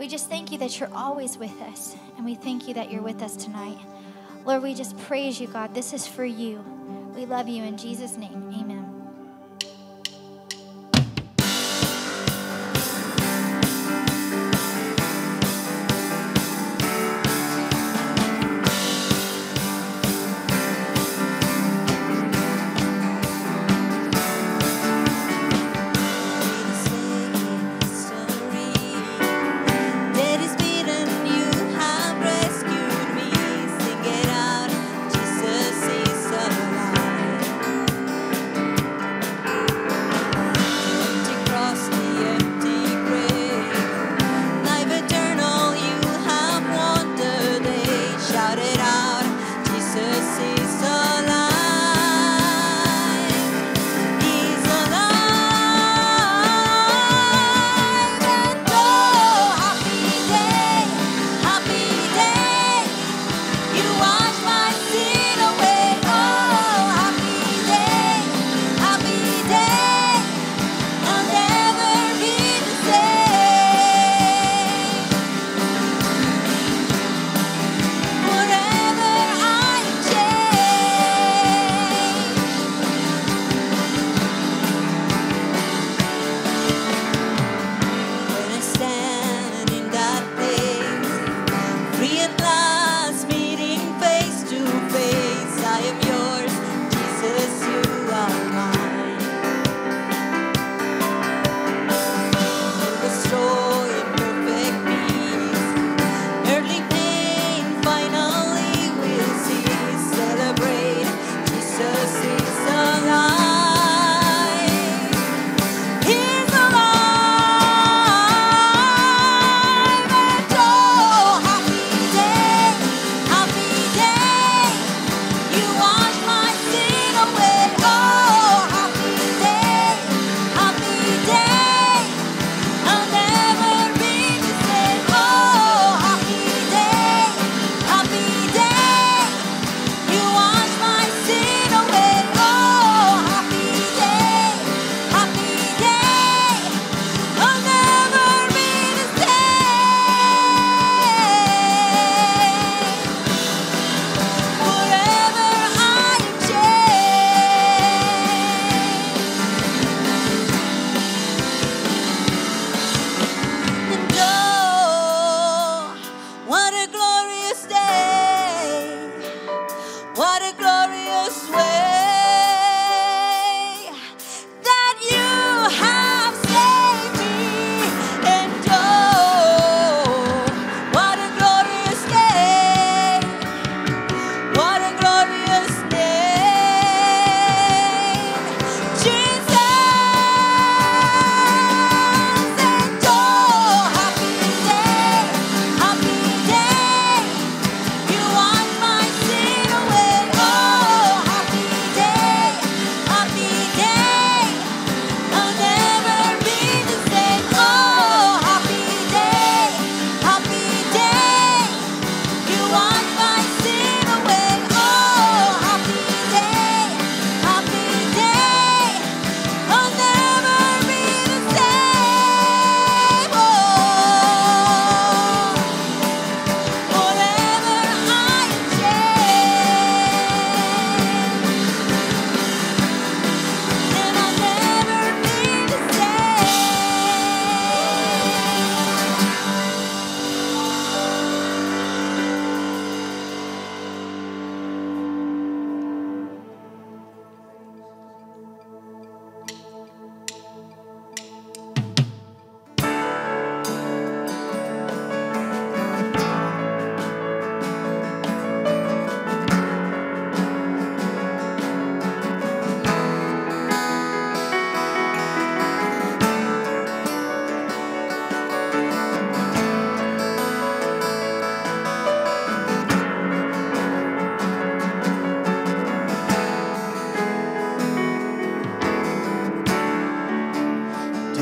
We just thank you that you're always with us, and we thank you that you're with us tonight. Lord, we just praise you, God. This is for you. We love you in Jesus' name. Amen.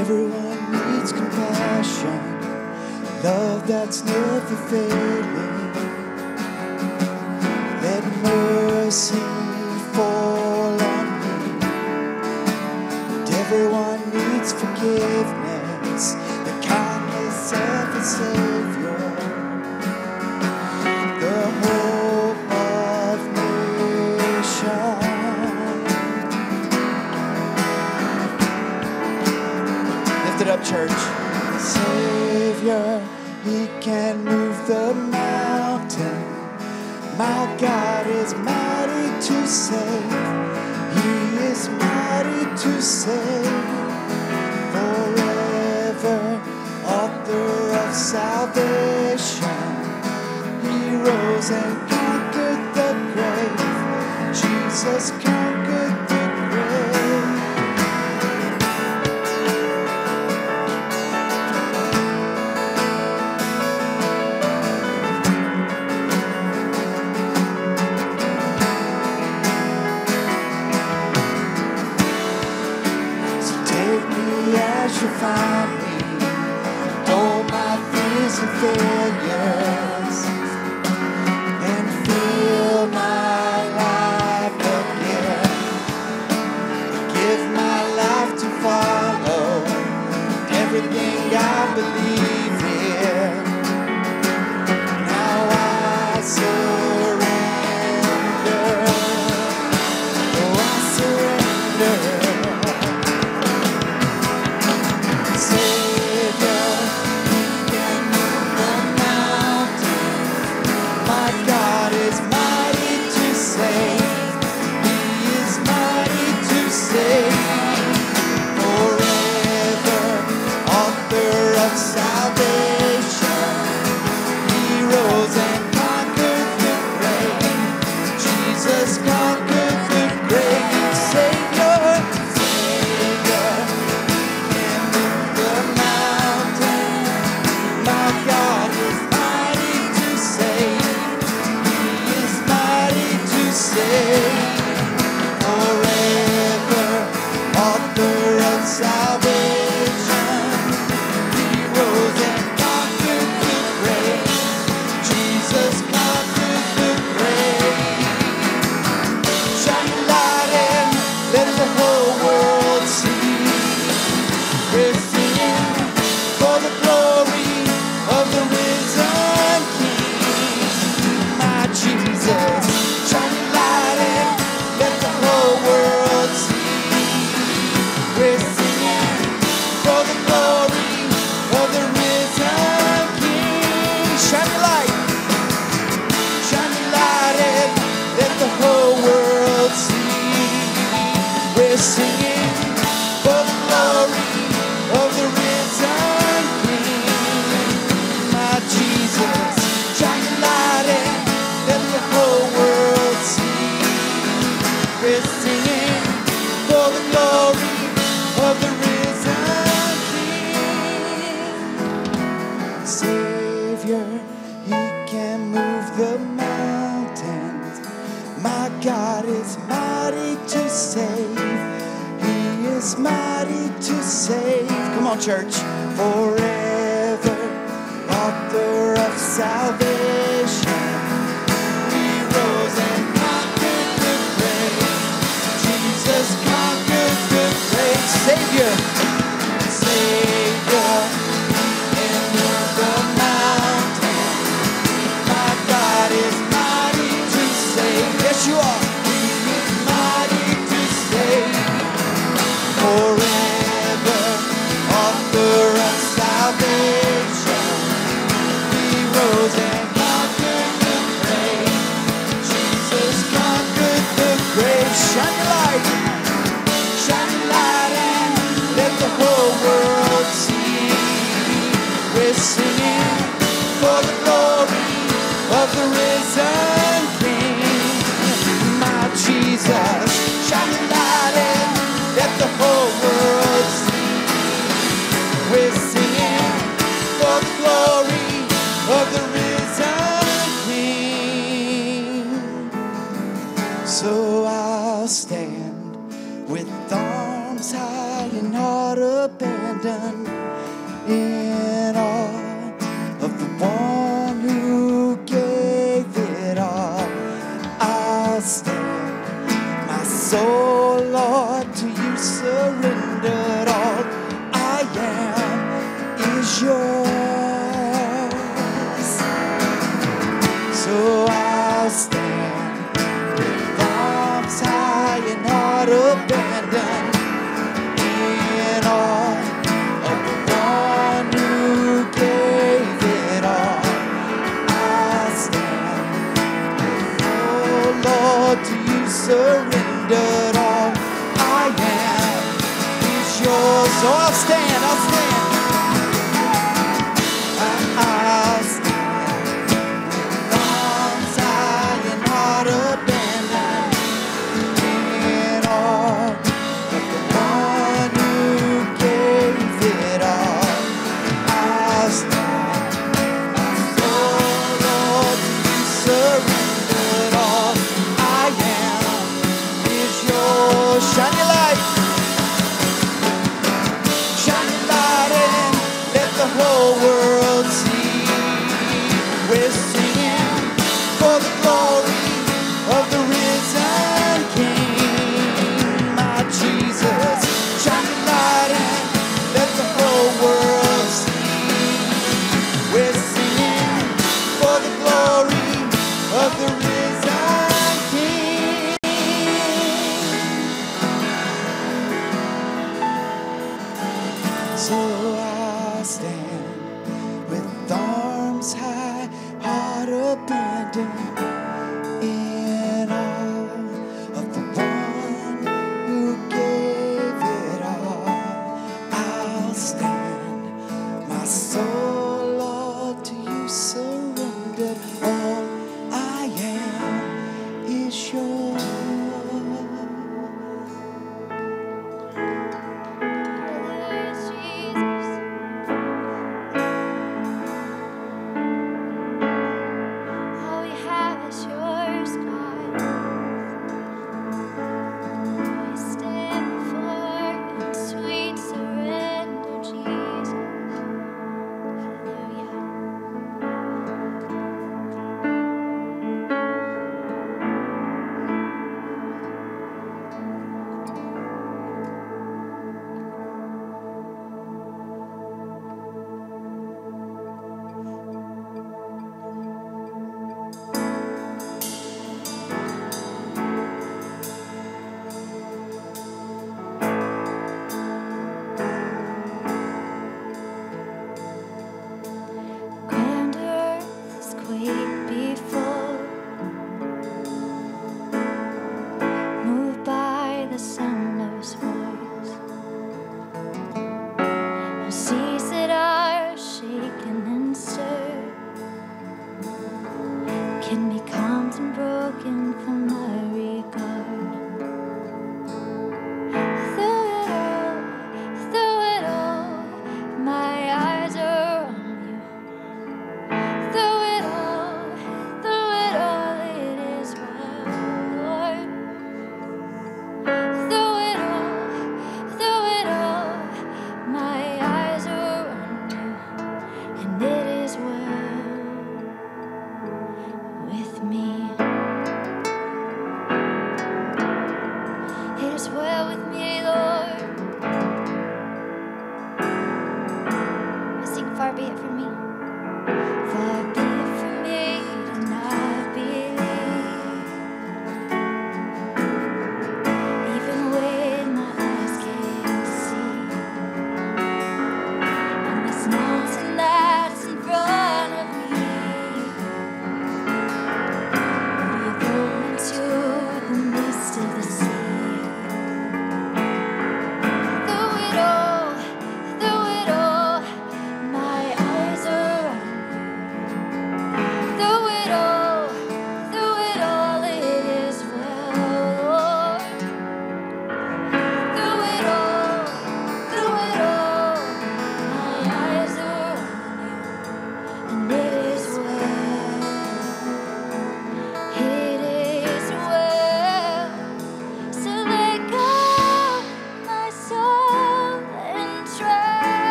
Everyone needs compassion, love that's never failing. Let mercy fall on me. And everyone needs forgiveness.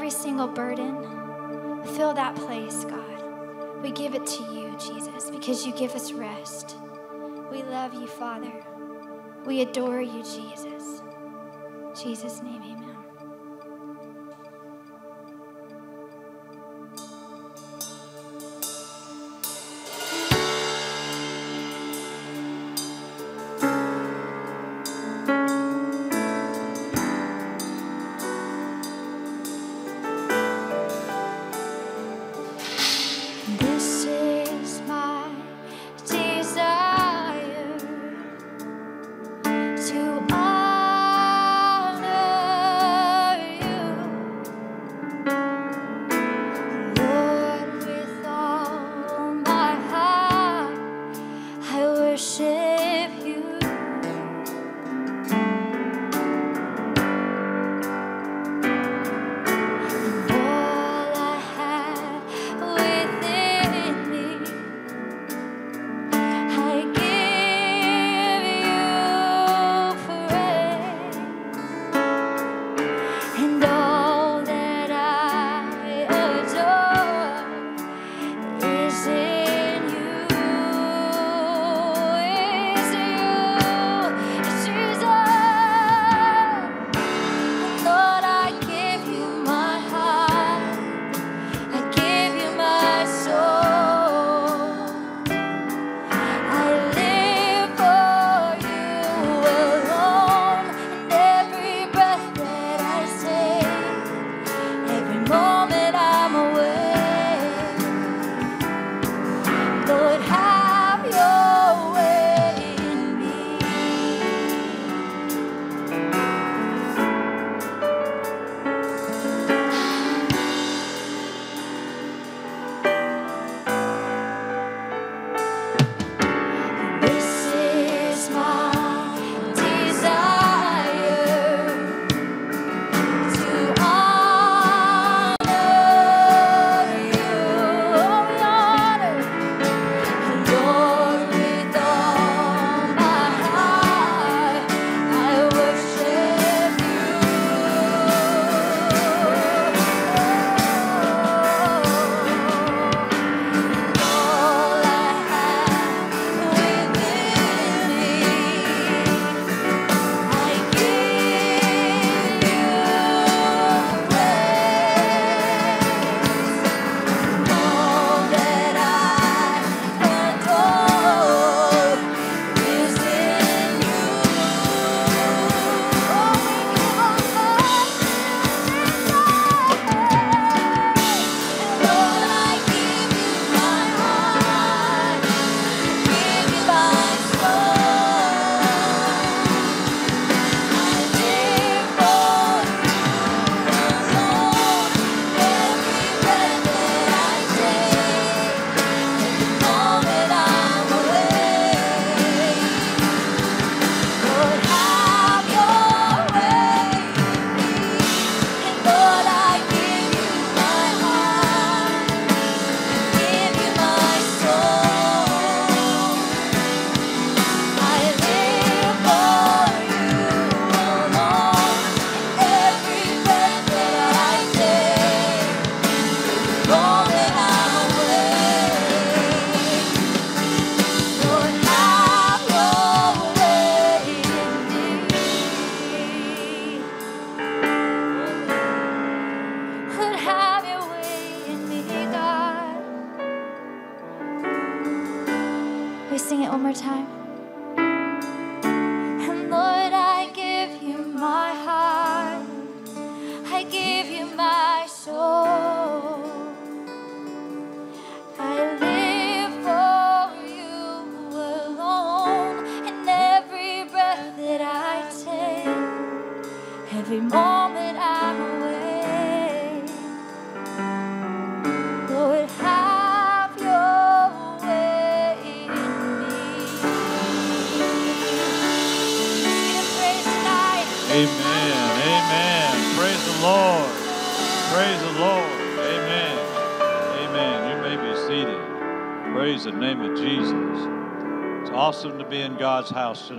every single burden. Fill that place, God. We give it to you, Jesus, because you give us rest. We love you, Father. We adore you, Jesus. In Jesus' name, amen.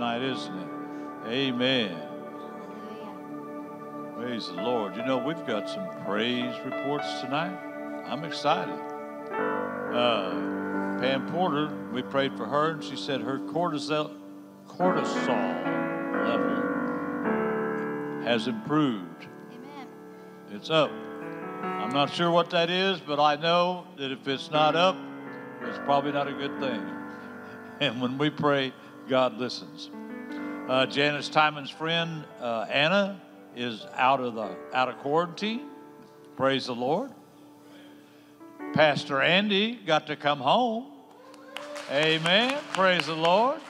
Tonight, isn't it? Amen. Praise the Lord. You know, we've got some praise reports tonight. I'm excited. Uh, Pam Porter, we prayed for her, and she said her cortisol, cortisol level has improved. Amen. It's up. I'm not sure what that is, but I know that if it's not up, it's probably not a good thing. And when we pray, God listens. Uh, Janice Timon's friend uh, Anna is out of the out of quarantine. Praise the Lord. Pastor Andy got to come home. Amen. Praise the Lord.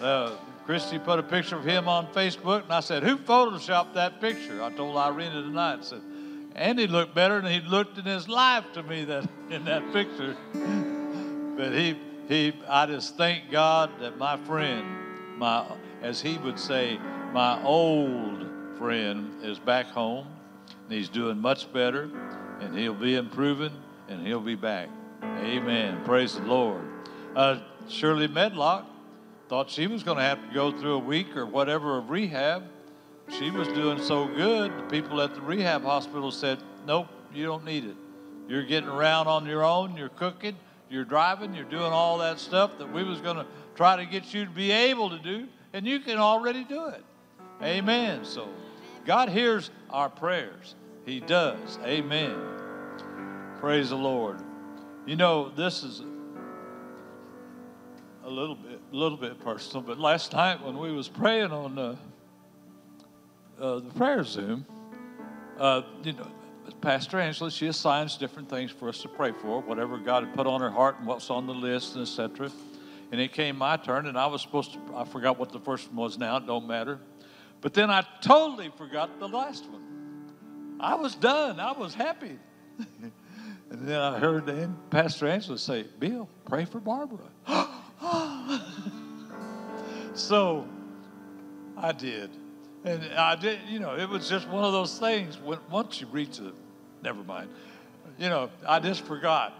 Uh, Christy put a picture of him on Facebook, and I said, Who photoshopped that picture? I told Irena tonight. I said, Andy looked better than he'd looked in his life to me that in that picture. but he he I just thank God that my friend, my as he would say, my old friend is back home and he's doing much better and he'll be improving and he'll be back. Amen. Praise the Lord. Uh, Shirley Medlock thought she was going to have to go through a week or whatever of rehab. She was doing so good, the people at the rehab hospital said, Nope, you don't need it. You're getting around on your own, you're cooking, you're driving, you're doing all that stuff that we was going to try to get you to be able to do, and you can already do it. Amen. So God hears our prayers. He does. Amen. Praise the Lord. You know, this is a little bit, a little bit personal, but last night when we was praying on uh, uh, the prayer Zoom, uh, you know, Pastor Angela, she assigns different things for us to pray for, whatever God had put on her heart and what's on the list, and etc. And it came my turn, and I was supposed to, I forgot what the first one was now, it don't matter. But then I totally forgot the last one. I was done, I was happy. and then I heard the, Pastor Angela say, Bill, pray for Barbara. so I did. And I did, you know, it was just one of those things. When, once you reach it, never mind. You know, I just forgot.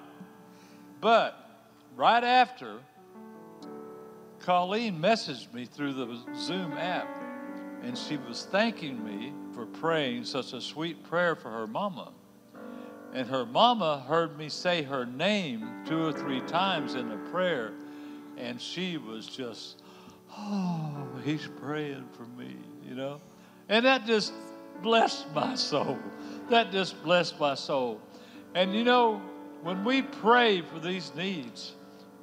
But right after, Colleen messaged me through the Zoom app, and she was thanking me for praying such a sweet prayer for her mama. And her mama heard me say her name two or three times in the prayer, and she was just, oh, he's praying for me, you know? And that just blessed my soul. That just blessed my soul. And you know, when we pray for these needs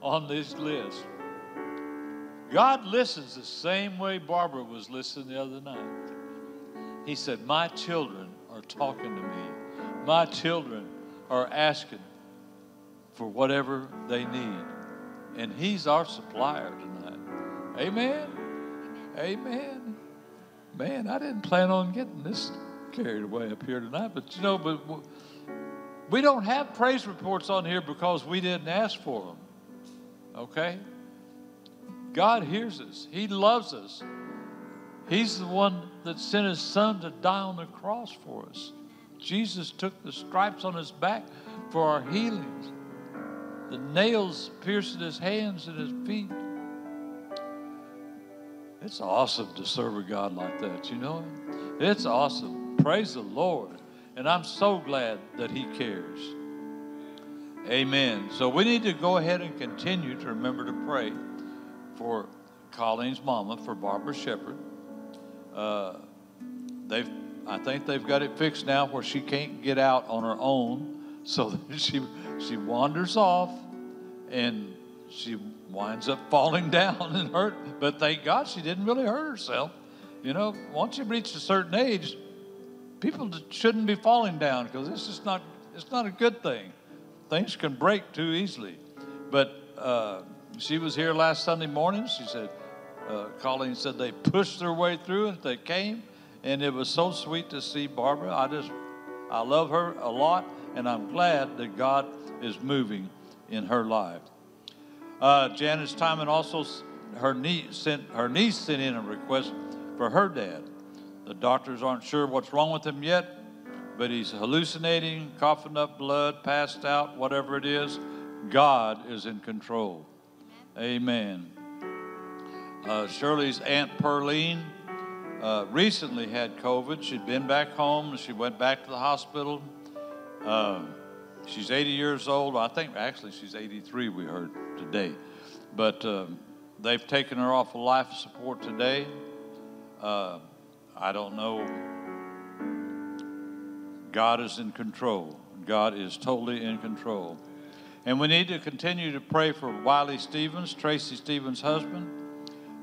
on this list, God listens the same way Barbara was listening the other night. He said, My children are talking to me. My children are asking for whatever they need. And He's our supplier tonight. Amen. Amen. Man, I didn't plan on getting this carried away up here tonight, but you know, but we don't have praise reports on here because we didn't ask for them. Okay? God hears us. He loves us. He's the one that sent his son to die on the cross for us. Jesus took the stripes on his back for our healings. The nails pierced his hands and his feet. It's awesome to serve a God like that, you know? It's awesome. Praise the Lord. And I'm so glad that He cares. Amen. So we need to go ahead and continue to remember to pray for Colleen's mama, for Barbara Shepherd. Uh, they've, I think they've got it fixed now where she can't get out on her own. So she, she wanders off and she winds up falling down and hurt. But thank God she didn't really hurt herself. You know, once you reach a certain age, people shouldn't be falling down because it's just not it's not a good thing. Things can break too easily. But uh, she was here last Sunday morning. She said, uh, Colleen said they pushed their way through and they came, and it was so sweet to see Barbara. I just I love her a lot, and I'm glad that God is moving in her life. Uh, Janice Timon also her niece sent her niece sent in a request for her dad. The doctors aren't sure what's wrong with him yet, but he's hallucinating, coughing up blood, passed out, whatever it is. God is in control. Amen. Uh, Shirley's Aunt Perline uh, recently had COVID. She'd been back home. She went back to the hospital. Uh, she's 80 years old. I think actually she's 83, we heard today. But um, they've taken her off of life support today. Uh, I don't know. God is in control. God is totally in control. And we need to continue to pray for Wiley Stevens, Tracy Stevens' husband.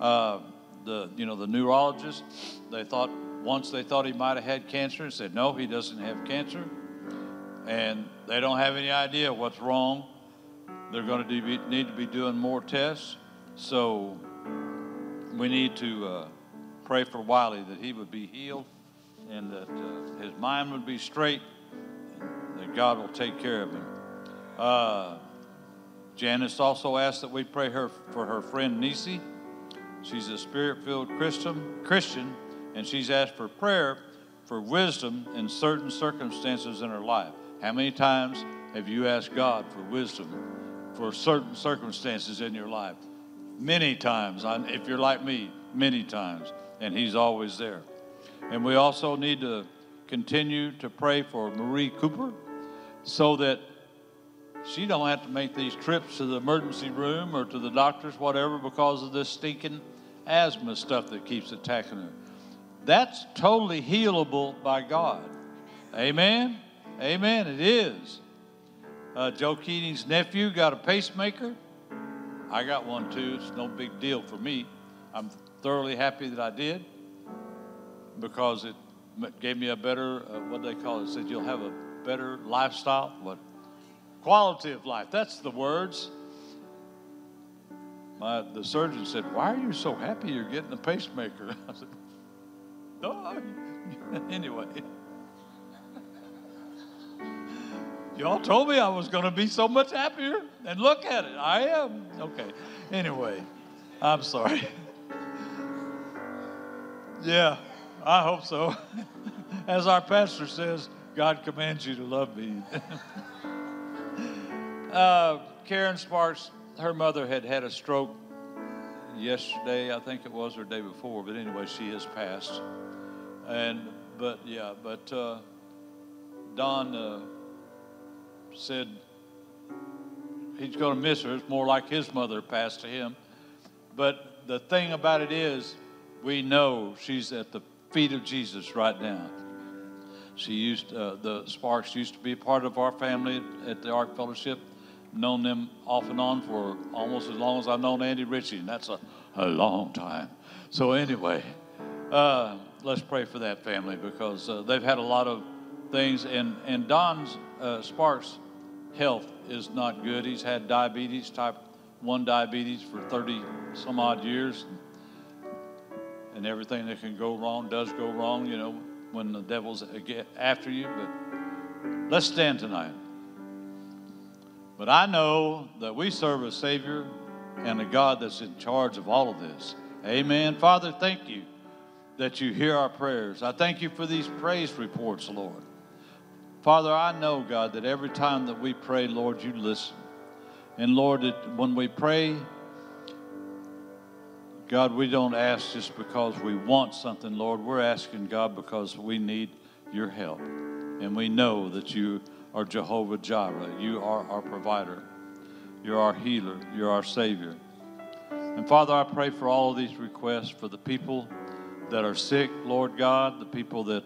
Uh, the you know the neurologist, they thought once they thought he might have had cancer and said no, he doesn't have cancer, and they don't have any idea what's wrong. They're going to need to be doing more tests, so we need to uh, pray for Wiley that he would be healed and that uh, his mind would be straight, and that God will take care of him. Uh, Janice also asked that we pray her for her friend Nisi. She's a spirit-filled Christian, Christian, and she's asked for prayer for wisdom in certain circumstances in her life. How many times have you asked God for wisdom for certain circumstances in your life? Many times. If you're like me, many times, and He's always there. And we also need to continue to pray for Marie Cooper so that she don't have to make these trips to the emergency room or to the doctors, whatever, because of this stinking asthma stuff that keeps attacking her. That's totally healable by God. Amen? Amen. It is. Uh, Joe Keating's nephew got a pacemaker. I got one too. It's no big deal for me. I'm thoroughly happy that I did because it gave me a better, uh, what they call it, it said you'll have a better lifestyle. What? Quality of life. That's the words. My, the surgeon said, Why are you so happy you're getting a pacemaker? I said, Dog. anyway. Y'all told me I was going to be so much happier, and look at it. I am. Okay. Anyway, I'm sorry. yeah, I hope so. As our pastor says, God commands you to love me. uh, Karen Sparks, her mother had had a stroke yesterday, I think it was, or day before, but anyway, she has passed. And, but yeah, but uh, Don. Uh, said he's going to miss her. It's more like his mother passed to him. But the thing about it is, we know she's at the feet of Jesus right now. She used uh, the Sparks used to be part of our family at the Ark Fellowship. Known them off and on for almost as long as I've known Andy Ritchie, and that's a, a long time. So anyway, uh, let's pray for that family because uh, they've had a lot of things. And and Don's uh, Sparks health is not good. He's had diabetes, type 1 diabetes, for 30 some odd years. And everything that can go wrong does go wrong, you know, when the devil's get after you. But let's stand tonight. But I know that we serve a Savior and a God that's in charge of all of this. Amen. Father, thank you that you hear our prayers. I thank you for these praise reports, Lord. Father, I know, God, that every time that we pray, Lord, you listen. And Lord, that when we pray, God, we don't ask just because we want something, Lord. We're asking, God, because we need your help. And we know that you are Jehovah Jireh. You are our provider. You're our healer. You're our Savior. And Father, I pray for all of these requests for the people that are sick, Lord God, the people that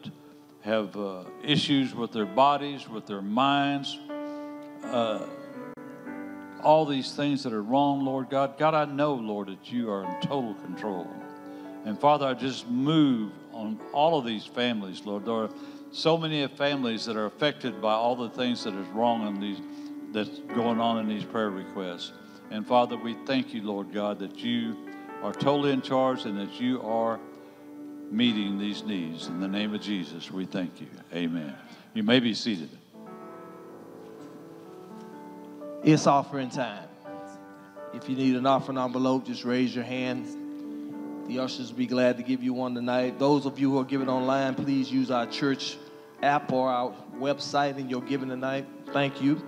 have uh, issues with their bodies, with their minds. Uh, all these things that are wrong, Lord God. God, I know, Lord, that you are in total control. And Father, I just move on all of these families, Lord. There are so many families that are affected by all the things that is wrong in these that's going on in these prayer requests. And Father, we thank you, Lord God, that you are totally in charge and that you are meeting these needs. In the name of Jesus, we thank you. Amen. You may be seated. It's offering time. If you need an offering envelope, just raise your hand. The ushers will be glad to give you one tonight. Those of you who are giving online, please use our church app or our website in your giving tonight. Thank you.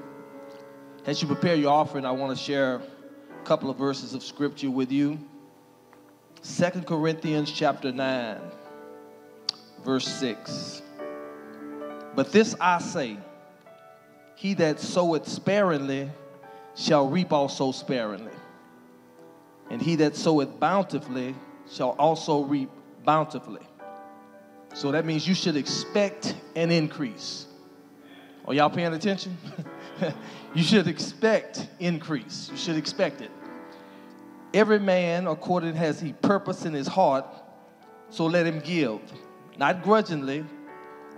As you prepare your offering, I want to share a couple of verses of scripture with you. Second Corinthians chapter 9, verse 6. But this I say, he that soweth sparingly shall reap also sparingly. And he that soweth bountifully shall also reap bountifully. So that means you should expect an increase. Are y'all paying attention? you should expect increase. You should expect it. Every man according as he purpose in his heart, so let him give, not grudgingly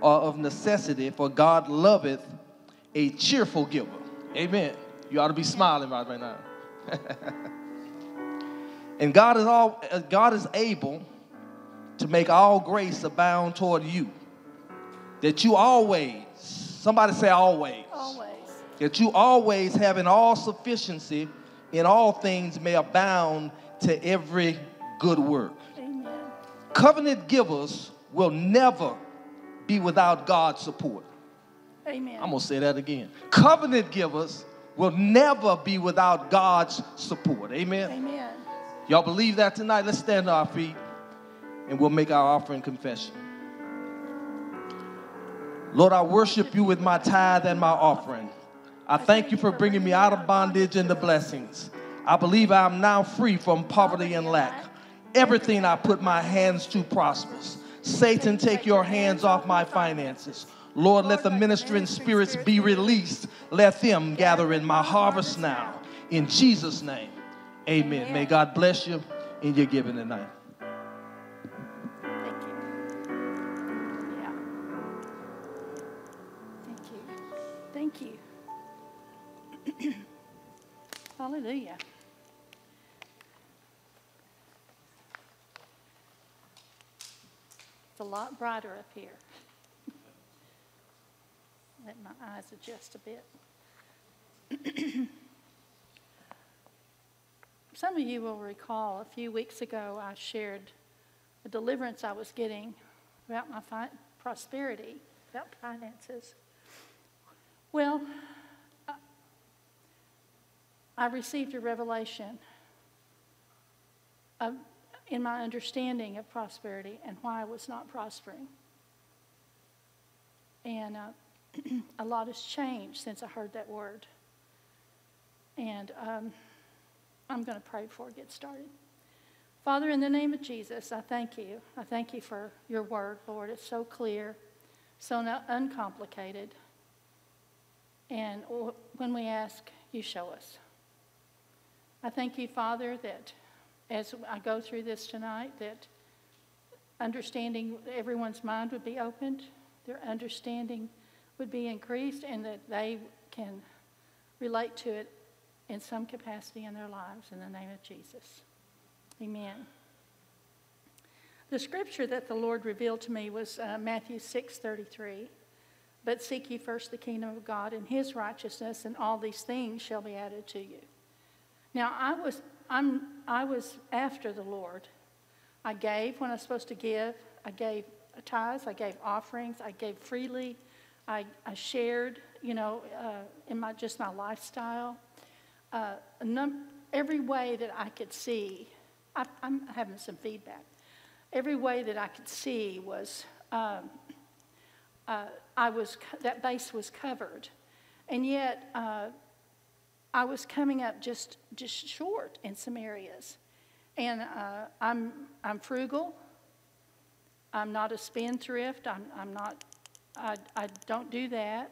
or of necessity, for God loveth a cheerful giver. Amen. You ought to be smiling right, right now. and God is all God is able to make all grace abound toward you. That you always, somebody say always. Always. That you always having all sufficiency in all things may abound to every good work. Amen. Covenant givers will never be without God's support. Amen. I'm going to say that again. Covenant givers will never be without God's support. Amen. Amen. Y'all believe that tonight? Let's stand to our feet and we'll make our offering confession. Lord, I worship you with my tithe and my offering. I thank you for bringing me out of bondage into blessings. I believe I am now free from poverty and lack. Everything I put my hands to prospers. Satan, take your hands off my finances. Lord, let the ministering spirits be released. Let them gather in my harvest now. In Jesus' name, amen. May God bless you in your giving tonight. Thank you. Yeah. Thank you. Thank you. Hallelujah. It's a lot brighter up here. Let my eyes adjust a bit. Some of you will recall a few weeks ago I shared the deliverance I was getting about my prosperity, about finances. Well, I received a revelation of, in my understanding of prosperity and why I was not prospering. And uh, a lot has changed since I heard that word. And um, I'm going to pray before we get started. Father, in the name of Jesus, I thank you. I thank you for your word, Lord. It's so clear, so uncomplicated. And when we ask, you show us. I thank you, Father, that as I go through this tonight, that understanding everyone's mind would be opened, their understanding would be increased, and that they can relate to it in some capacity in their lives. In the name of Jesus. Amen. The scripture that the Lord revealed to me was uh, Matthew 6:33. But seek ye first the kingdom of God and his righteousness, and all these things shall be added to you. Now I was I'm I was after the Lord. I gave when I was supposed to give. I gave tithes. I gave offerings. I gave freely. I, I shared, you know, uh, in my just my lifestyle. Uh, num- every way that I could see, I, I'm having some feedback. Every way that I could see was um, uh, I was that base was covered, and yet uh, I was coming up just just short in some areas. And uh, I'm I'm frugal. I'm not a spendthrift. I'm I'm not. I I don't do that.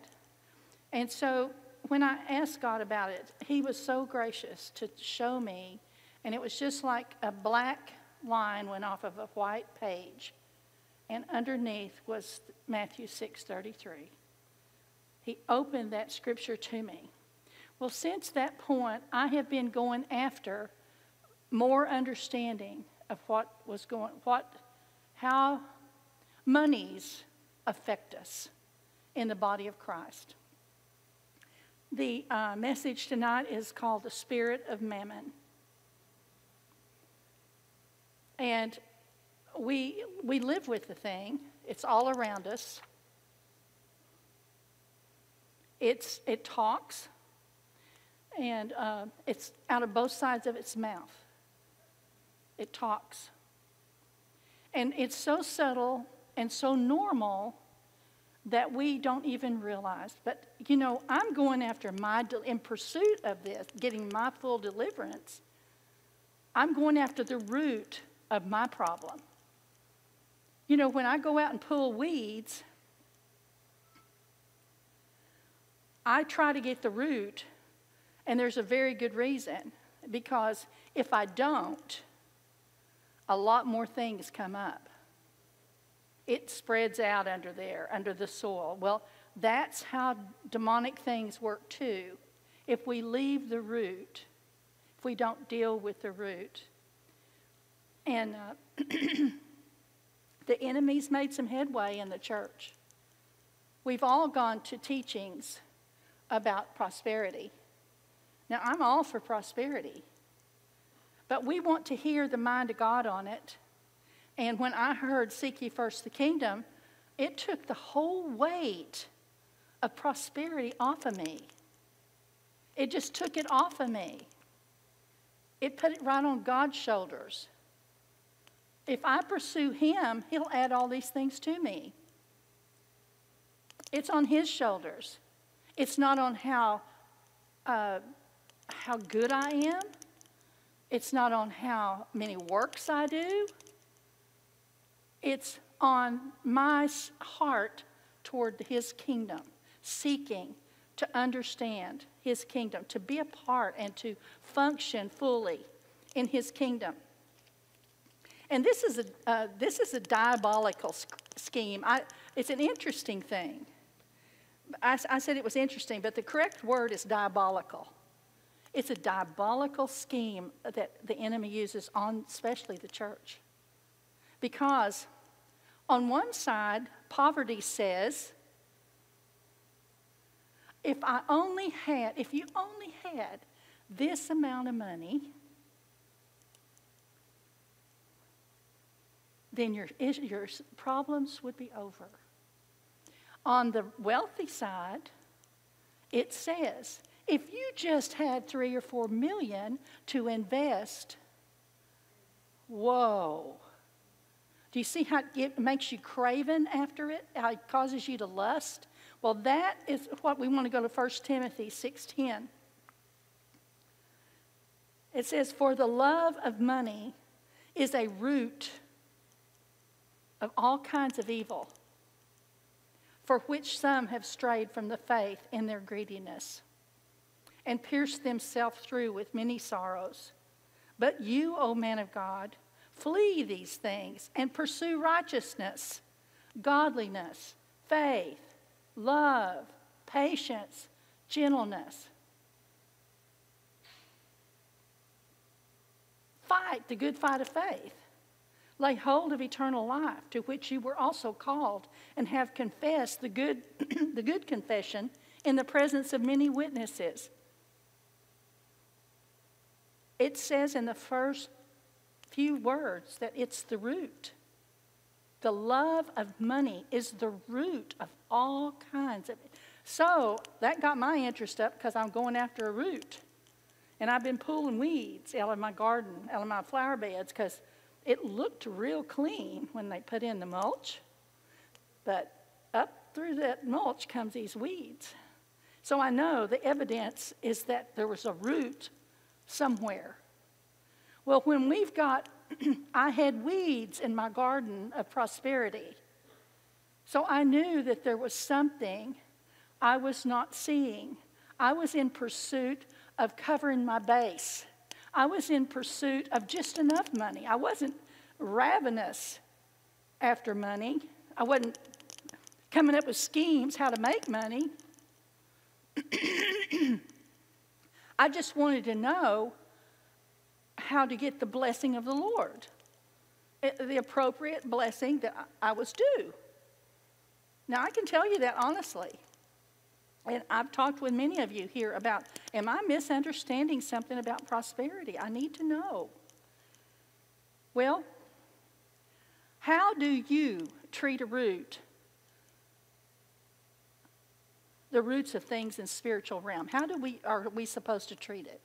And so when I asked God about it, He was so gracious to show me, and it was just like a black line went off of a white page, and underneath was Matthew 6:33. He opened that scripture to me. Well, since that point, I have been going after more understanding of what was going, what, how monies affect us in the body of Christ. The uh, message tonight is called The Spirit of Mammon. And we, we live with the thing, it's all around us. It's, it talks, and uh, it's out of both sides of its mouth. It talks. And it's so subtle and so normal that we don't even realize. But, you know, I'm going after my, in pursuit of this, getting my full deliverance, I'm going after the root of my problem. You know, when I go out and pull weeds, I try to get the root, and there's a very good reason. Because if I don't, a lot more things come up. It spreads out under there, under the soil. Well, that's how demonic things work too. If we leave the root, if we don't deal with the root. And uh, the enemy's made some headway in the church. We've all gone to teachings about prosperity. Now, I'm all for prosperity, but we want to hear the mind of God on it. And when I heard Seek ye first the kingdom, it took the whole weight of prosperity off of me. It just took it off of me. It put it right on God's shoulders. If I pursue Him, He'll add all these things to me. It's on His shoulders. It's not on how, uh, how good I am. It's not on how many works I do. It's on my heart toward His kingdom, seeking to understand His kingdom, to be a part and to function fully in His kingdom. And this is a, uh, this is a diabolical scheme. I, it's an interesting thing. I, I said it was interesting, but the correct word is diabolical. It's a diabolical scheme that the enemy uses on, especially the church. Because on one side, poverty says, if I only had, if you only had this amount of money, then your, your problems would be over. On the wealthy side, it says if you just had three or four million to invest, whoa. Do you see how it makes you craven after it? How it causes you to lust? Well, that is what we want to go to 1 Timothy 6:10. It says, For the love of money is a root of all kinds of evil for which some have strayed from the faith in their greediness and pierced themselves through with many sorrows. But you, O man of God, flee these things and pursue righteousness, godliness, faith, love, patience, gentleness. Fight the good fight of faith. Lay hold of eternal life, to which you were also called, and have confessed the good, the good confession in the presence of many witnesses. It says in the first few words that it's the root. The love of money is the root of all kinds of. So that got my interest up because I'm going after a root. And I've been pulling weeds out of my garden, out of my flower beds, because it looked real clean when they put in the mulch, but up through that mulch comes these weeds. So I know the evidence is that there was a root somewhere. Well, when we've got, I had weeds in my garden of prosperity. So I knew that there was something I was not seeing. I was in pursuit of covering my base. I was in pursuit of just enough money. I wasn't ravenous after money. I wasn't coming up with schemes how to make money. I just wanted to know how to get the blessing of the Lord, eh, the appropriate blessing that I was due. Now, I can tell you that honestly. And I've talked with many of you here about am I misunderstanding something about prosperity? I need to know. Well, how do you treat a root? The roots of things in spiritual realm. How do we are we supposed to treat it?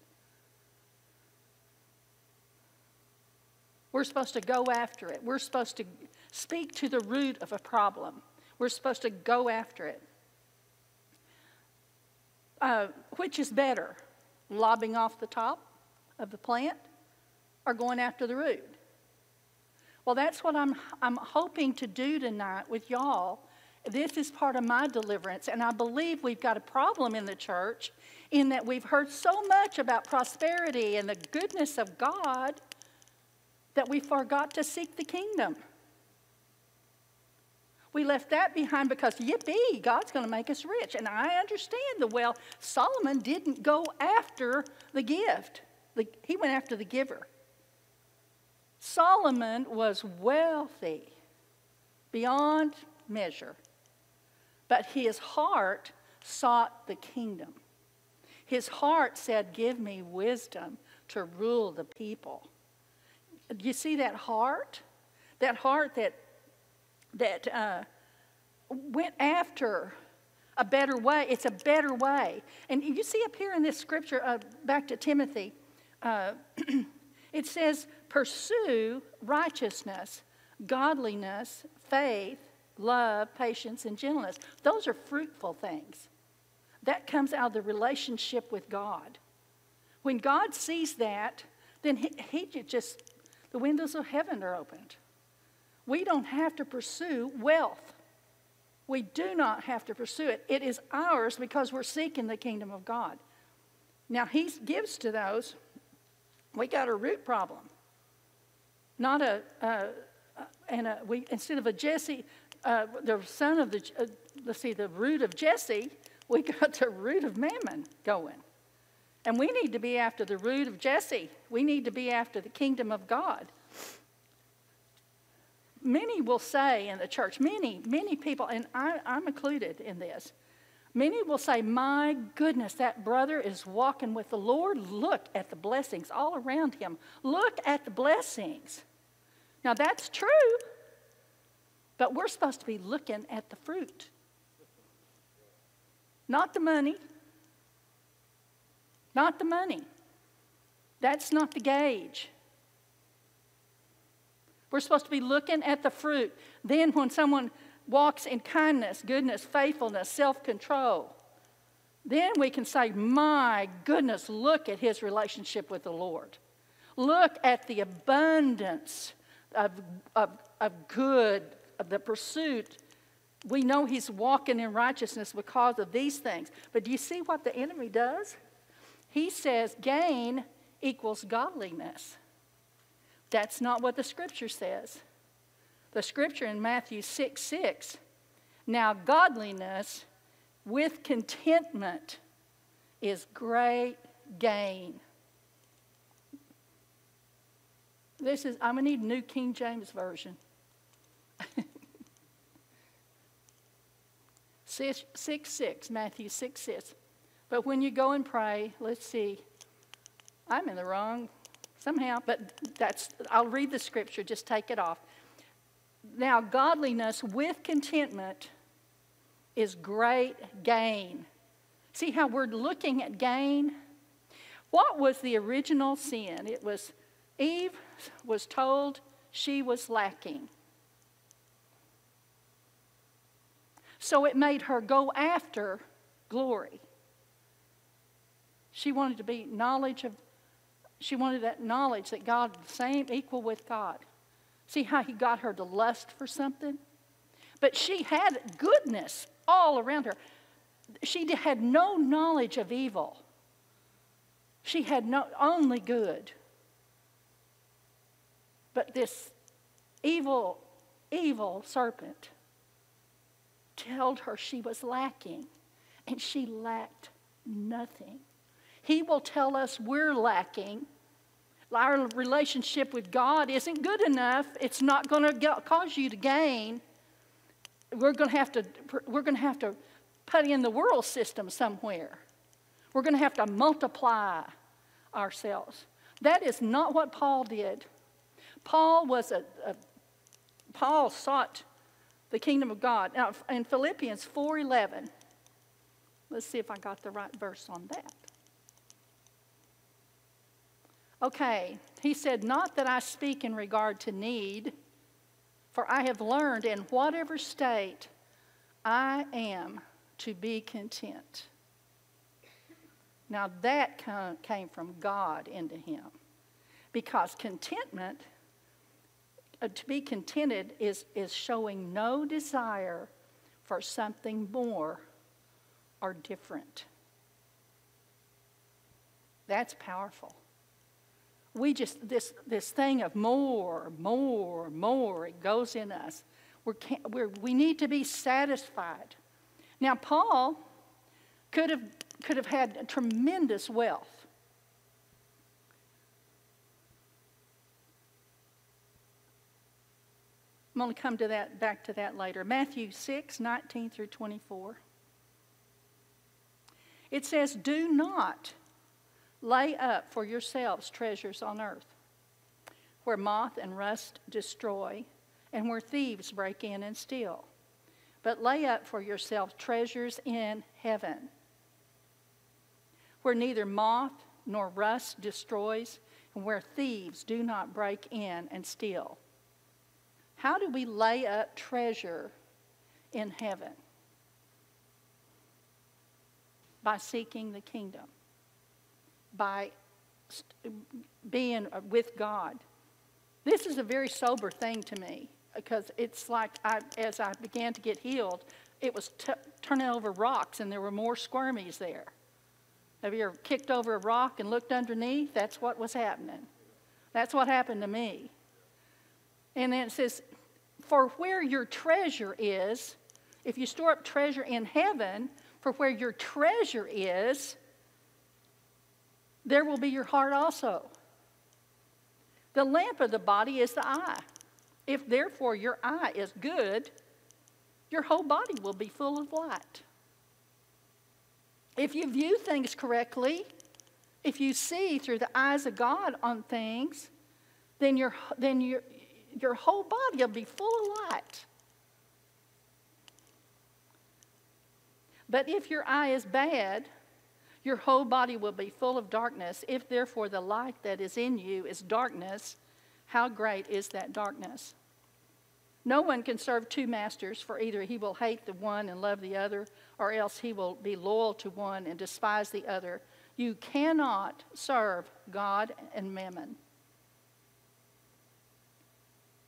We're supposed to go after it. We're supposed to speak to the root of a problem. We're supposed to go after it. Uh, which is better, lobbing off the top of the plant or going after the root? Well, that's what I'm, I'm hoping to do tonight with y'all. This is part of my deliverance, and I believe we've got a problem in the church in that we've heard so much about prosperity and the goodness of God that we forgot to seek the kingdom. We left that behind because, yippee, God's going to make us rich. And I understand the well. Solomon didn't go after the gift, the, he went after the giver. Solomon was wealthy beyond measure, but his heart sought the kingdom. His heart said, Give me wisdom to rule the people. You see that heart? That heart that that uh, went after a better way. It's a better way. And you see up here in this scripture, uh, back to Timothy, uh, it says, Pursue righteousness, godliness, faith, love, patience, and gentleness. Those are fruitful things. That comes out of the relationship with God. When God sees that, then he, he just, the windows of heaven are opened. We don't have to pursue wealth. We do not have to pursue it. It is ours because we're seeking the kingdom of God. Now, He gives to those. We got a root problem, not a, and a, we instead of a Jesse, uh, the son of the, uh, let's see, the root of Jesse, we got the root of Mammon going. And we need to be after the root of Jesse. We need to be after the kingdom of God many will say in the church, many, many people, and I, I'm included in this, many will say, My goodness, that brother is walking with the Lord. Look at the blessings all around him. Look at the blessings. Now, that's true, but we're supposed to be looking at the fruit, not the money. Not the money. That's not the gauge. We're supposed to be looking at the fruit. Then, when someone walks in kindness, goodness, faithfulness, self control, then we can say, My goodness, look at his relationship with the Lord. Look at the abundance of, of, of good, the pursuit. We know he's walking in righteousness because of these things. But do you see what the enemy does? He says gain equals godliness. That's not what the scripture says. The scripture in Matthew 6 6 now godliness with contentment is great gain. This is, I'm going to need New King James Version. 6, 6 6, Matthew 6 6. But when you go and pray, let's see, I'm in the wrong somehow, but that's, I'll read the scripture, just take it off. Now, godliness with contentment is great gain. See how we're looking at gain? What was the original sin? It was Eve was told she was lacking. So it made her go after glory. She wanted to be knowledge of she wanted that knowledge that God, same, equal with God. See how he got her to lust for something? But she had goodness all around her. she had no knowledge of evil. She had no, only good. But this evil, evil serpent told her she was lacking, and she lacked nothing. He will tell us we're lacking. Our relationship with God isn't good enough. It's not going to cause you to gain. We're going to have to. We're going to have to put in the world system somewhere. We're going to have to multiply ourselves. That is not what Paul did. Paul was a, a Paul sought the kingdom of God. Now in Philippians 4:11, let's see if I got the right verse on that. Okay, he said, Not that I speak in regard to need, for I have learned in whatever state I am to be content. Now that came from God into him. Because contentment, uh, to be contented, is, is showing no desire for something more or different. That's powerful. We just, this, this thing of more, more, more, it goes in us. We're, we're, we need to be satisfied. Now, Paul could have, could have had tremendous wealth. I'm going to come to that back to that later. Matthew 6, 19 through 24. It says, Do not lay up for yourselves treasures on earth, where moth and rust destroy, and where thieves break in and steal but lay up for yourself treasures in heaven, where neither moth nor rust destroys, and where thieves do not break in and steal. How do we lay up treasure in heaven? By seeking the kingdom, by being uh, with God. This is a very sober thing to me because it's like I, as I began to get healed, it was turning over rocks and there were more squirmies there. Have you ever kicked over a rock and looked underneath? That's what was happening. That's what happened to me. And then it says, For where your treasure is, if you store up treasure in heaven, for where your treasure is, there will be your heart also. The lamp of the body is the eye. If therefore your eye is good, your whole body will be full of light. If you view things correctly, if you see through the eyes of God on things, then your, then your, your whole body will be full of light. But if your eye is bad, your whole body will be full of darkness. If therefore the light that is in you is darkness, how great is that darkness? No one can serve two masters, for either he will hate the one and love the other, or else he will be loyal to one and despise the other. You cannot serve God and mammon.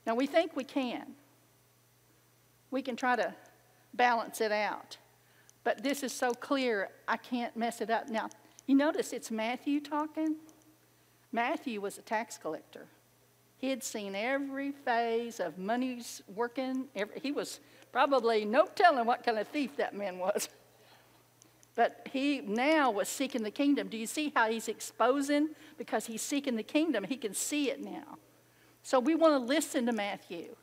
Now, we think we can. We can try to balance it out. But this is so clear, I can't mess it up. Now, you notice it's Matthew talking? Matthew was a tax collector. He had seen every phase of money's working. Every, he was probably no telling what kind of thief that man was. But he now was seeking the kingdom. Do you see how he's exposing? Because he's seeking the kingdom, he can see it now. So we want to listen to Matthew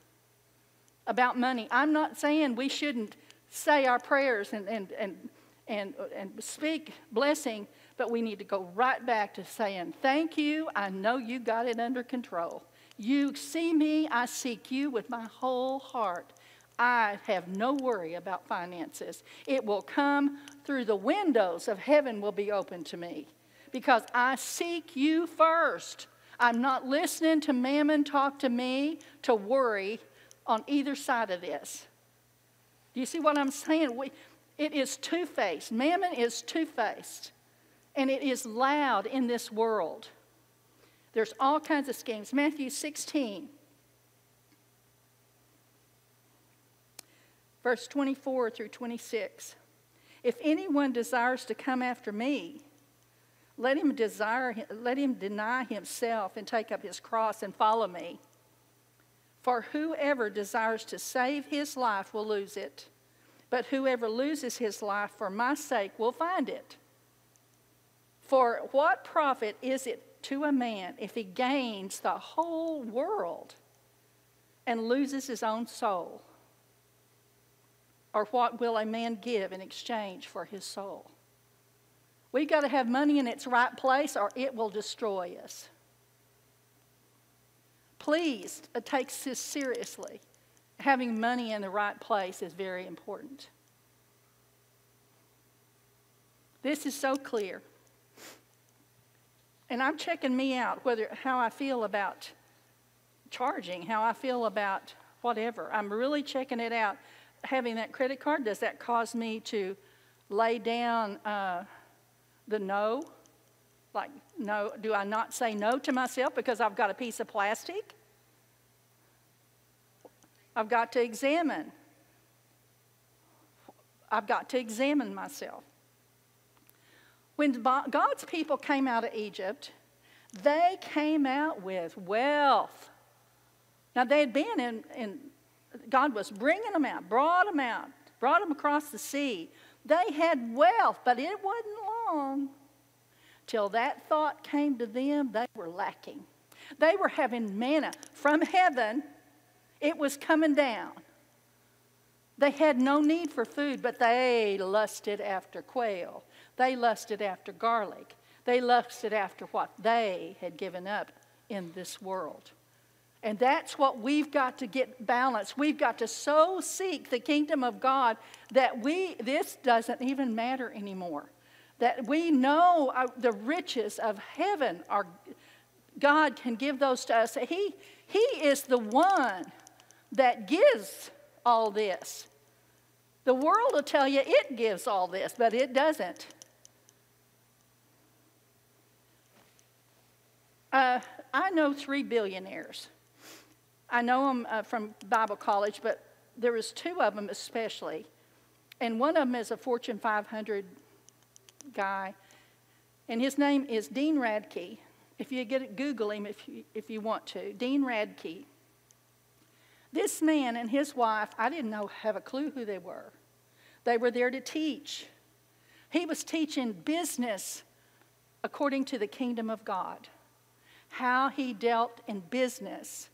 about money. I'm not saying we shouldn't say our prayers and, and, and, and, and speak blessing, but we need to go right back to saying, Thank you. I know you got it under control. You see me, I seek you with my whole heart. I have no worry about finances. It will come through the windows of heaven will be open to me because I seek you first. I'm not listening to mammon talk to me to worry on either side of this. Do you see what I'm saying? We, it is two faced. Mammon is two faced, and it is loud in this world. There's all kinds of schemes. Matthew 16, verse 24 through 26. If anyone desires to come after me, let him desire let him deny himself and take up his cross and follow me. For whoever desires to save his life will lose it, but whoever loses his life for my sake will find it. For what profit is it to a man if he gains the whole world and loses his own soul? Or what will a man give in exchange for his soul? We've got to have money in its right place or it will destroy us. Please uh, take this seriously. Having money in the right place is very important. This is so clear. And I'm checking me out whether how I feel about charging, how I feel about whatever. I'm really checking it out. Having that credit card, does that cause me to lay down uh, the no? Like, no, do I not say no to myself because I've got a piece of plastic? I've got to examine. I've got to examine myself. When God's people came out of Egypt, they came out with wealth. Now, they had been in, in, God was bringing them out, brought them out, brought them across the sea. They had wealth, but it wasn't till that thought came to them, they were lacking. They were having manna from heaven, it was coming down. They had no need for food, but they lusted after quail. They lusted after garlic. They lusted after what they had given up in this world. And that's what we've got to get balanced. We've got to so seek the kingdom of God that we this doesn't even matter anymore. That we know uh, the riches of heaven are God can give those to us. He, he is the one that gives all this. The world will tell you it gives all this, but it doesn't. Uh, I know three billionaires. I know them uh, from Bible college, but there was two of them especially. And one of them is a Fortune 500 guy, and his name is Dean Radke. If you get it, Google him if you, if you want to. Dean Radke. This man and his wife, I didn't know, have a clue who they were. They were there to teach. He was teaching business according to the kingdom of God how he dealt in business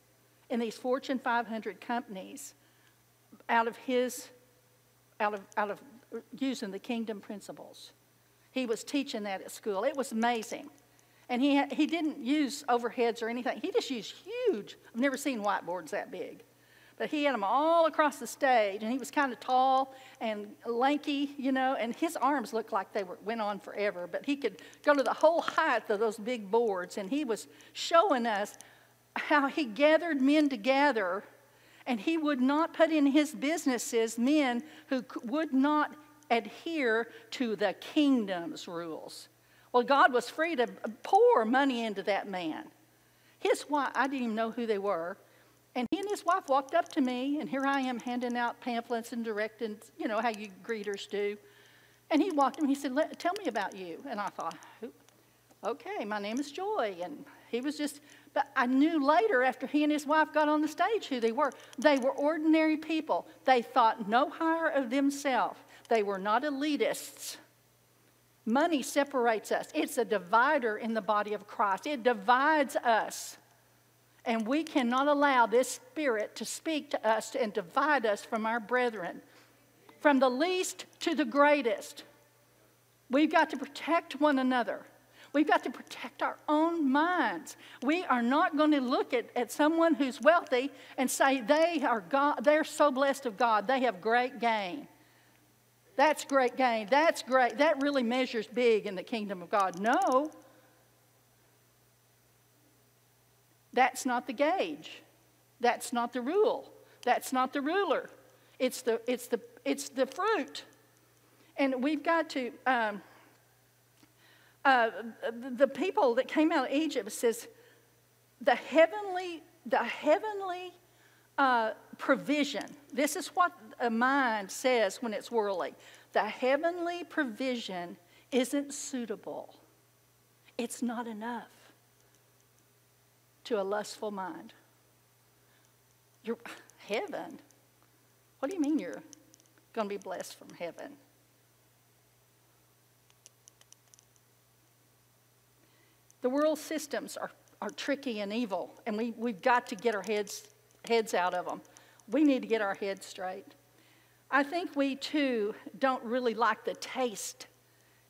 in these Fortune 500 companies out of his, out of, out of using the kingdom principles. He was teaching that at school. It was amazing. And he, he didn't use overheads or anything. He just used huge, I've never seen whiteboards that big. But he had them all across the stage, and he was kind of tall and lanky, you know, and his arms looked like they were, went on forever. But he could go to the whole height of those big boards, and he was showing us how he gathered men together, and he would not put in his businesses men who would not adhere to the kingdom's rules. Well, God was free to pour money into that man. His wife, I didn't even know who they were. And he and his wife walked up to me, and here I am handing out pamphlets and directing, you know, how you greeters do. And he walked up and he said, Tell me about you. And I thought, Okay, my name is Joy. And he was just, but I knew later after he and his wife got on the stage who they were. They were ordinary people. They thought no higher of themselves, they were not elitists. Money separates us, it's a divider in the body of Christ, it divides us. And we cannot allow this spirit to speak to us and divide us from our brethren, from the least to the greatest. We've got to protect one another. We've got to protect our own minds. We are not going to look at, at someone who's wealthy and say they are God, they're so blessed of God, they have great gain. That's great gain. That's great. That really measures big in the kingdom of God. No, That's not the gauge. That's not the rule. That's not the ruler. It's the, it's the, it's the fruit. And we've got to, um, uh, the people that came out of Egypt says, the heavenly, the heavenly uh, provision. This is what a mind says when it's worldly. The heavenly provision isn't suitable, it's not enough to a lustful mind. Your heaven? What do you mean you're going to be blessed from heaven? The world systems are, are tricky and evil, and we, we've got to get our heads, heads out of them. We need to get our heads straight. I think we too don't really like the taste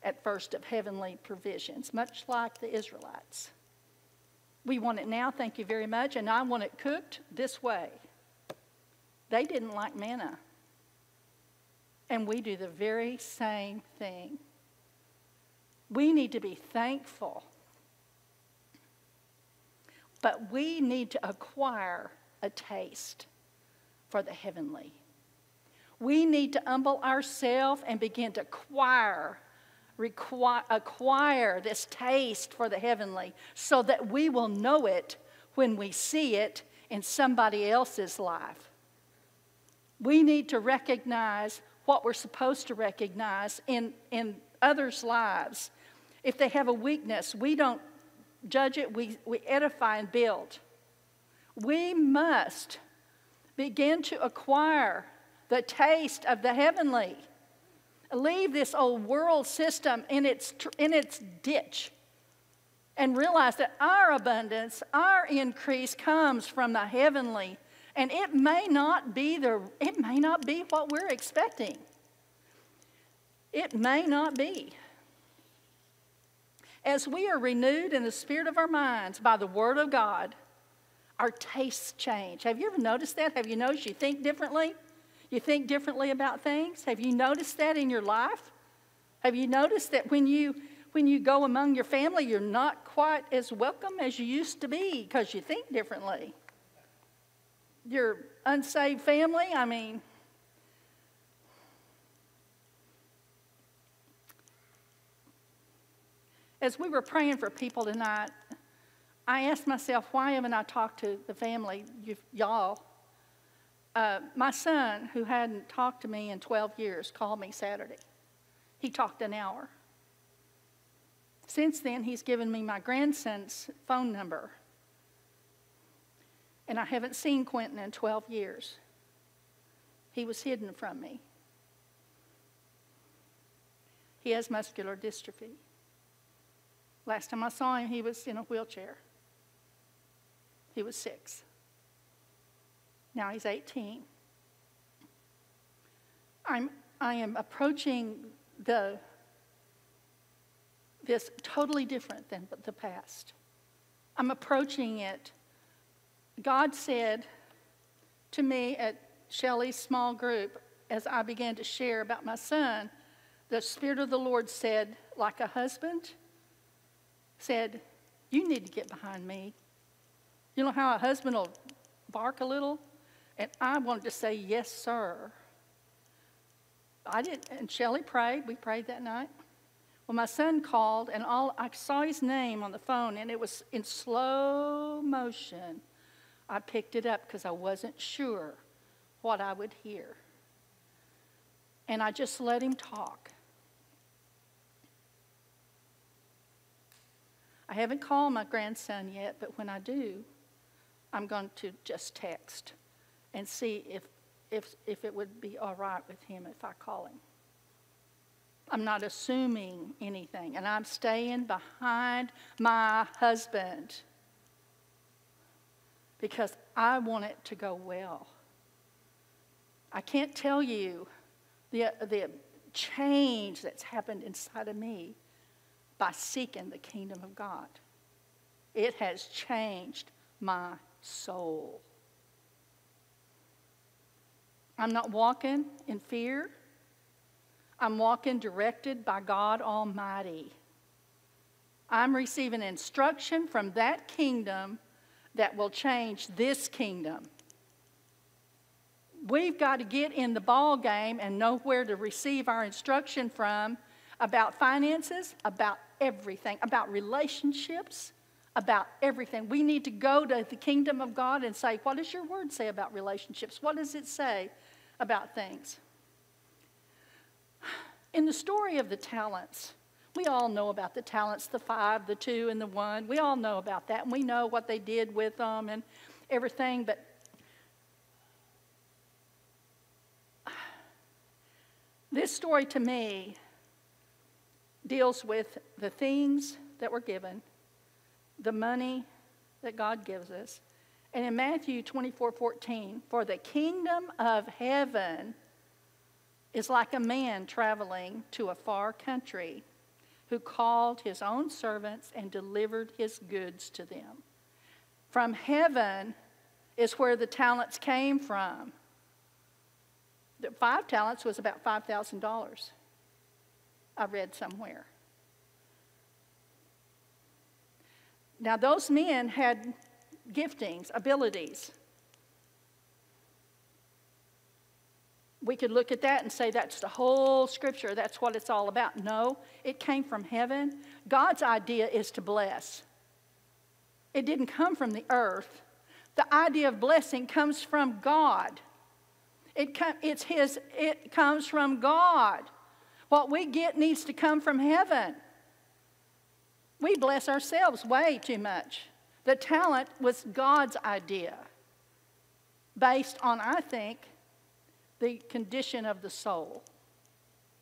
at first of heavenly provisions, much like the Israelites. We want it now, thank you very much, and I want it cooked this way. They didn't like manna. And we do the very same thing. We need to be thankful. But we need to acquire a taste for the heavenly. We need to humble ourselves and begin to acquire, acquire this taste for the heavenly so that we will know it when we see it in somebody else's life. We need to recognize what we're supposed to recognize in, in others' lives. If they have a weakness, we don't judge it, we, we edify and build. We must begin to acquire the taste of the heavenly. Leave this old world system in its, in its ditch and realize that our abundance, our increase comes from the heavenly. And it may not be the it may not be what we're expecting. It may not be. As we are renewed in the spirit of our minds by the word of God, our tastes change. Have you ever noticed that? Have you noticed you think differently? You think differently about things? Have you noticed that in your life? Have you noticed that when you when you go among your family, you're not quite as welcome as you used to be because you think differently? Your unsaved family, I mean, as we were praying for people tonight, I asked myself, why haven't I talked to the family, y'all? Uh, my son, who hadn't talked to me in 12 years, called me Saturday. He talked an hour. Since then, he's given me my grandson's phone number. And I haven't seen Quentin in 12 years. He was hidden from me. He has muscular dystrophy. Last time I saw him, he was in a wheelchair. He was six. Now he's 18. I'm, I am approaching the, this totally different than the past. I'm approaching it. God said to me at Shelley's small group, as I began to share about my son, the Spirit of the Lord said, like a husband, said, You need to get behind me. You know how a husband will bark a little? And I wanted to say, Yes, sir. I didn't, and Shelley prayed. We prayed that night. Well, my son called, and all I saw his name on the phone, and it was in slow motion. I picked it up because I wasn't sure what I would hear. And I just let him talk. I haven't called my grandson yet, but when I do, I'm going to just text and see if, if, if it would be all right with him if I call him. I'm not assuming anything, and I'm staying behind my husband because I want it to go well. I can't tell you the, the change that's happened inside of me by seeking the kingdom of God. It has changed my soul. I'm not walking in fear. I'm walking directed by God Almighty. I'm receiving instruction from that kingdom that will change this kingdom. We've got to get in the ball game and know where to receive our instruction from about finances, about everything, about relationships, about everything. We need to go to the kingdom of God and say, What does your word say about relationships? What does it say about things? In the story of the talents, we all know about the talents the five, the two, and the one. We all know about that, and we know what they did with them and everything, but this story to me deals with the things that were given, the money that God gives us. And in Matthew 24 14, for the kingdom of heaven is like a man traveling to a far country who called his own servants and delivered his goods to them. From heaven is where the talents came from. The five talents was about $5,000, I read somewhere. Now, those men had giftings, abilities. We could look at that and say that's the whole scripture, that's what it's all about. No, it came from heaven. God's idea is to bless, it didn't come from the earth. The idea of blessing comes from God. It, com- it's his, it comes from God. What we get needs to come from heaven. We bless ourselves way too much. The talent was God's idea, based on, I think, the condition of the soul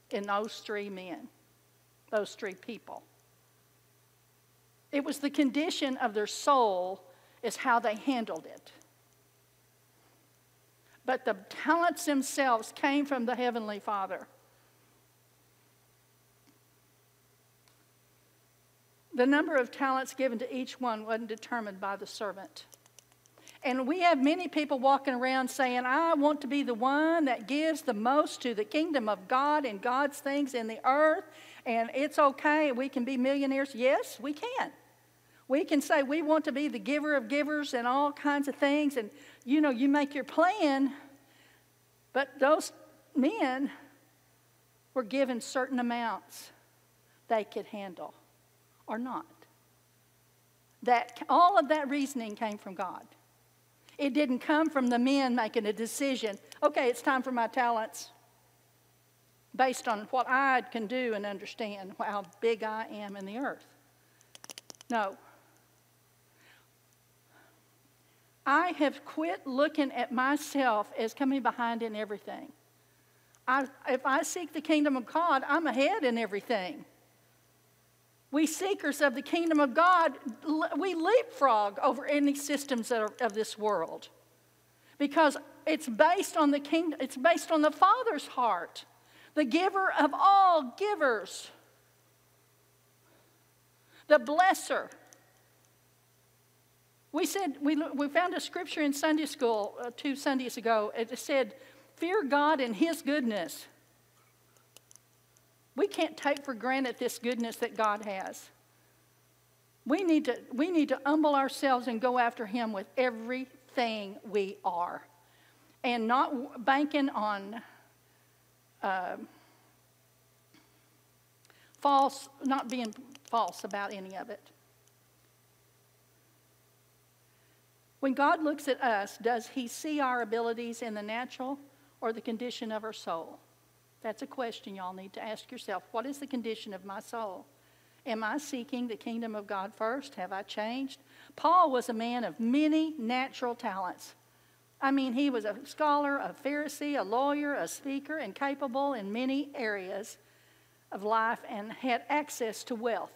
in those three men, those three people. It was the condition of their soul, is how they handled it. But the talents themselves came from the Heavenly Father. The number of talents given to each one wasn't determined by the servant. And we have many people walking around saying, I want to be the one that gives the most to the kingdom of God and God's things in the earth, and it's okay, we can be millionaires. Yes, we can. We can say we want to be the giver of givers and all kinds of things, and you know, you make your plan, but those men were given certain amounts they could handle or not. That all of that reasoning came from God. It didn't come from the men making a decision, okay, it's time for my talents, based on what I can do and understand, how big I am in the earth. No. I have quit looking at myself as coming behind in everything. I, if I seek the kingdom of God, I'm ahead in everything. We seekers of the kingdom of God, we leapfrog over any systems of, this world because it's based on the kingdom, it's based on the Father's heart, the giver of all givers, the blesser. We said, we, we found a scripture in Sunday school uh, two Sundays ago. It said, Fear God and His goodness. We can't take for granted this goodness that God has. We need to, we need to humble ourselves and go after Him with everything we are and not banking on uh, false, not being false about any of it. When God looks at us, does He see our abilities in the natural or the condition of our soul? That's a question y'all need to ask yourself. What is the condition of my soul? Am I seeking the kingdom of God first? Have I changed? Paul was a man of many natural talents. I mean, he was a scholar, a Pharisee, a lawyer, a speaker, and capable in many areas of life and had access to wealth.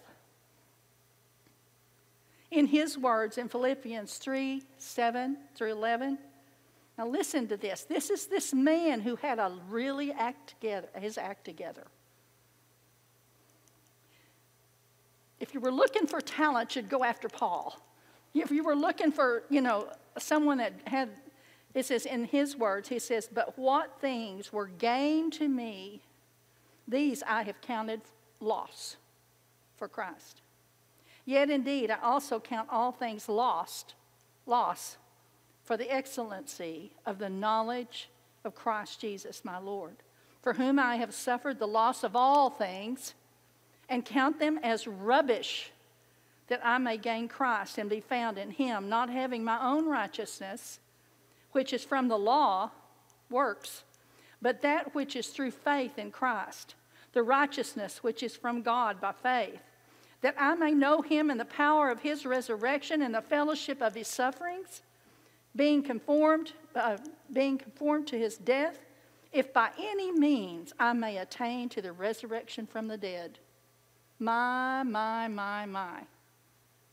In his words in Philippians 3 7 through 11, now listen to this. This is this man who had a really act together, his act together. If you were looking for talent, you'd go after Paul. If you were looking for, you know, someone that had, it says in his words, he says, But what things were gain to me, these I have counted loss for Christ. Yet indeed, I also count all things lost, loss for the excellency of the knowledge of Christ Jesus my Lord, for whom I have suffered the loss of all things and count them as rubbish, that I may gain Christ and be found in him, not having my own righteousness, which is from the law, works, but that which is through faith in Christ, the righteousness which is from God by faith, that I may know him in the power of his resurrection and the fellowship of his sufferings, being conformed, uh, being conformed to his death, if by any means I may attain to the resurrection from the dead. My, my, my, my.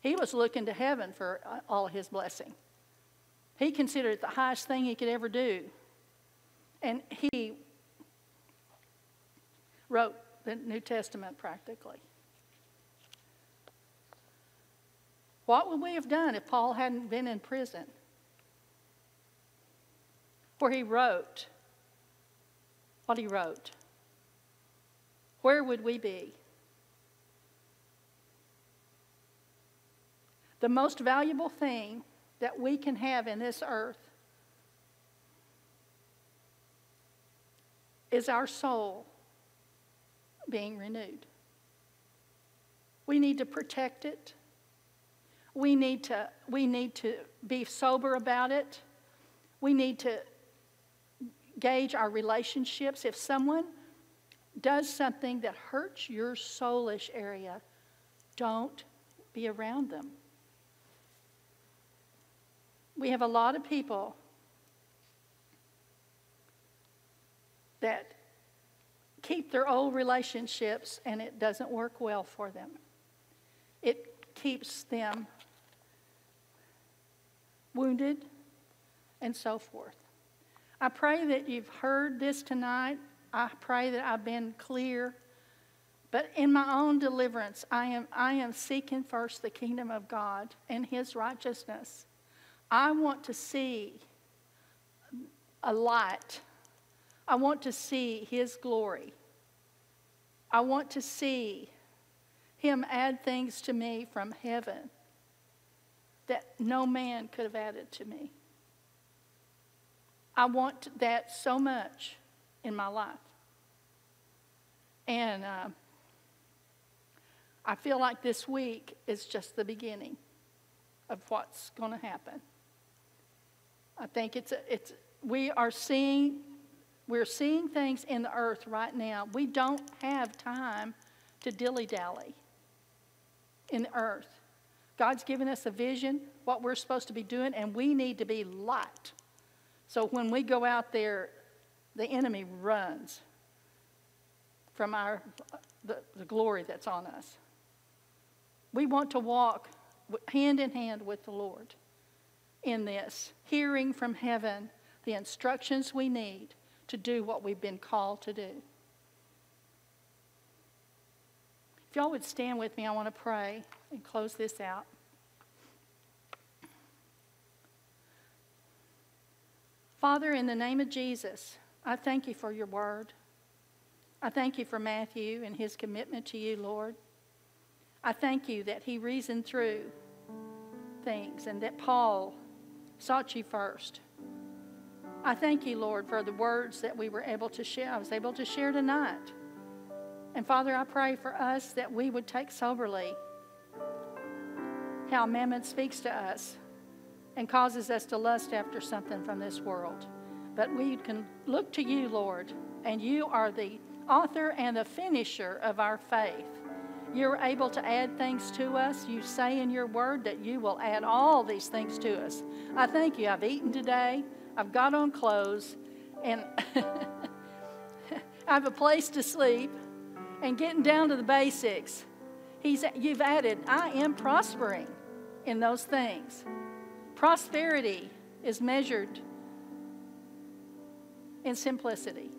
He was looking to heaven for uh, all his blessing. He considered it the highest thing he could ever do. And he wrote the New Testament practically. What would we have done if Paul hadn't been in prison? Where he wrote what he wrote. Where would we be? The most valuable thing that we can have in this earth is our soul being renewed. We need to protect it. We need to, we need to be sober about it. We need to gauge our relationships. If someone does something that hurts your soulish area, don't be around them. We have a lot of people that keep their old relationships and it doesn't work well for them. It keeps them wounded and so forth. I pray that you've heard this tonight. I pray that I've been clear. But in my own deliverance, I am, I am seeking first the kingdom of God and his righteousness. I want to see a light. I want to see his glory. I want to see him add things to me from heaven that no man could have added to me. I want that so much in my life. And uh, I feel like this week is just the beginning of what's going to happen. I think it's, it's we are seeing we're seeing things in the earth right now. We don't have time to dilly dally in the earth. God's given us a vision, what we're supposed to be doing, and we need to be light. So when we go out there, the enemy runs from our, the, the glory that's on us. We want to walk hand in hand with the Lord in this, hearing from heaven the instructions we need to do what we've been called to do. If y'all would stand with me, I want to pray and close this out. Father, in the name of Jesus, I thank you for your word. I thank you for Matthew and his commitment to you, Lord. I thank you that he reasoned through things and that Paul sought you first. I thank you, Lord, for the words that we were able to share. I was able to share tonight. And Father, I pray for us that we would take soberly how Mammon speaks to us and causes us to lust after something from this world. But we can look to you, Lord, and you are the author and the finisher of our faith. You're able to add things to us. You say in your word that you will add all these things to us. I thank you. I've eaten today, I've got on clothes, and I have a place to sleep, and getting down to the basics. He's, you've added, I am prospering in those things. Prosperity is measured in simplicity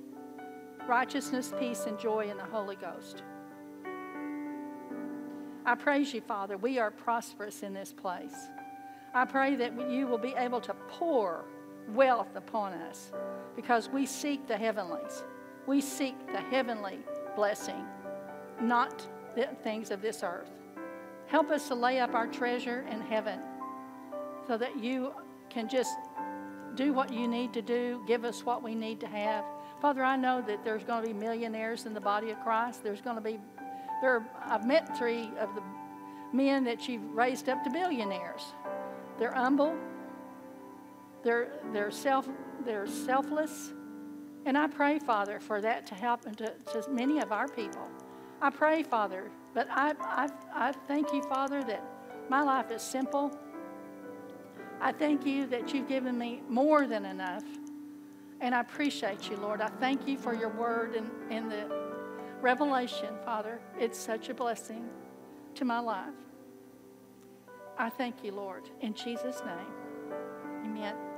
righteousness, peace, and joy in the Holy Ghost. I praise you, Father. We are prosperous in this place. I pray that you will be able to pour wealth upon us because we seek the heavenlies. We seek the heavenly blessing, not the things of this earth. Help us to lay up our treasure in heaven so that you can just do what you need to do, give us what we need to have. Father, I know that there's going to be millionaires in the body of Christ. There's going to be, there. Are, I've met three of the men that you've raised up to billionaires. They're humble. They're, they're, self, they're selfless. And I pray, Father, for that to happen to, to many of our people. I pray, Father, but I, I, I thank you, Father, that my life is simple. I thank you that you've given me more than enough. And I appreciate you, Lord. I thank you for your word and, and the revelation, Father. It's such a blessing to my life. I thank you, Lord. In Jesus' name, amen.